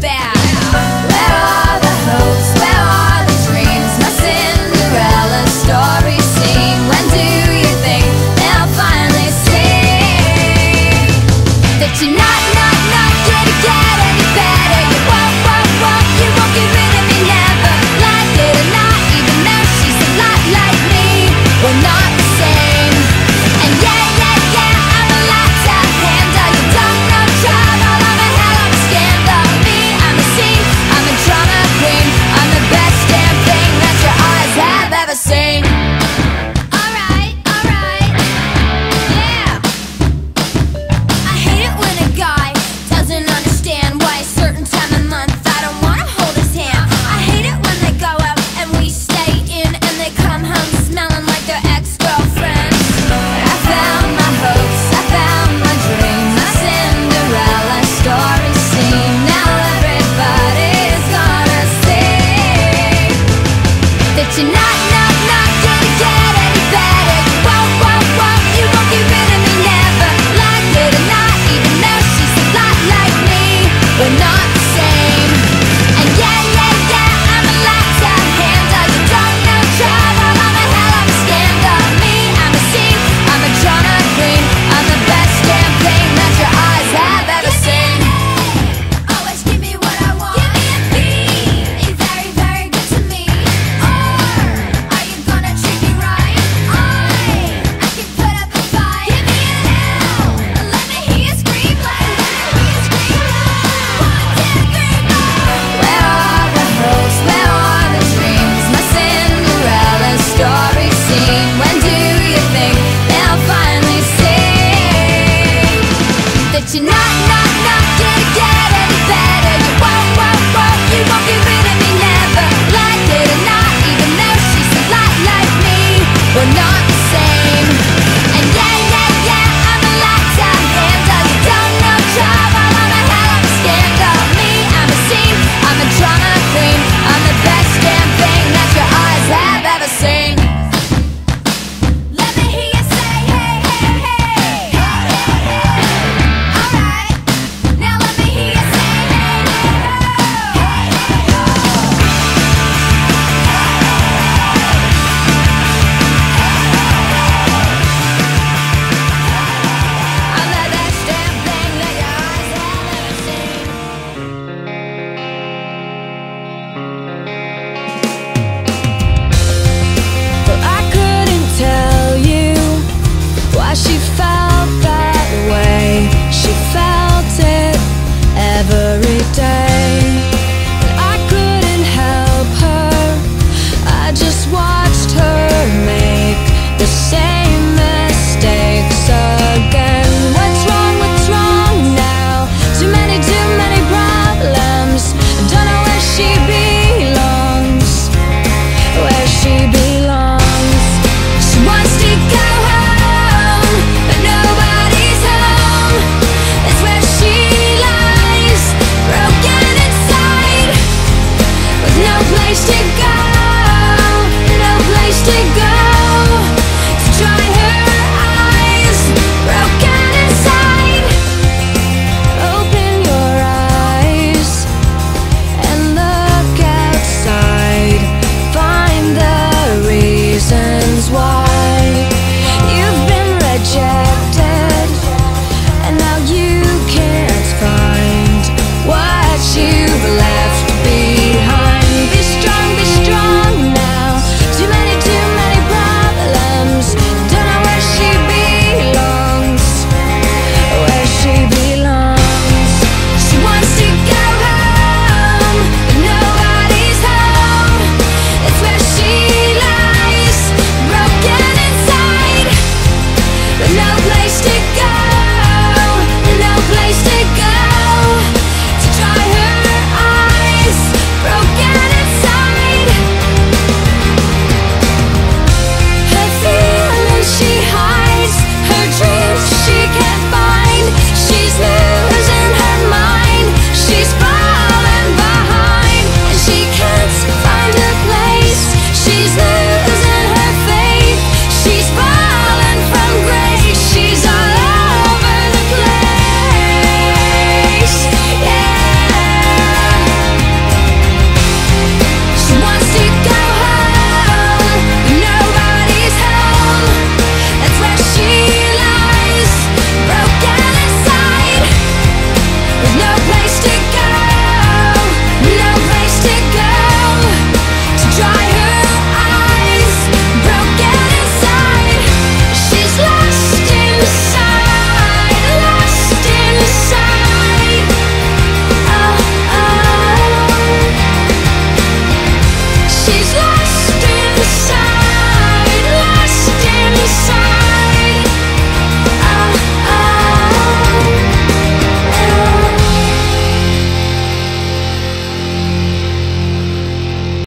that why she felt that way. She felt it every day.